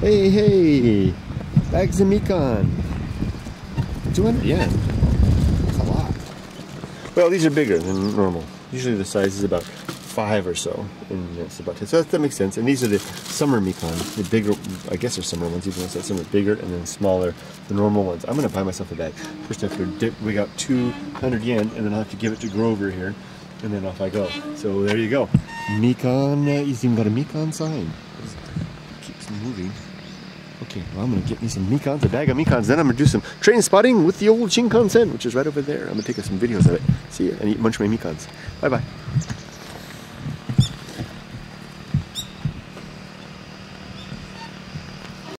Hey, hey! Bags of Mikan. 200 yen. That's a lot. Well, these are bigger than normal. Usually the size is about five or so. And it's about 10. So that, that makes sense. And these are the summer Mikan. The bigger, I guess they're summer ones, even though some are bigger and then smaller, the normal ones. I'm going to buy myself a bag. First I have to dip, we got 200 yen, and then I'll have to give it to Grover here. And then off I go. So there you go. Mikan, uh, he's even got a Mikan sign. Keeps moving. Okay, well, I'm gonna get me some Mikans, a bag of Mikans. Then I'm gonna do some train spotting with the old Shinkansen, which is right over there. I'm gonna take some videos of it. See you and eat a bunch of my Mikans. Bye bye.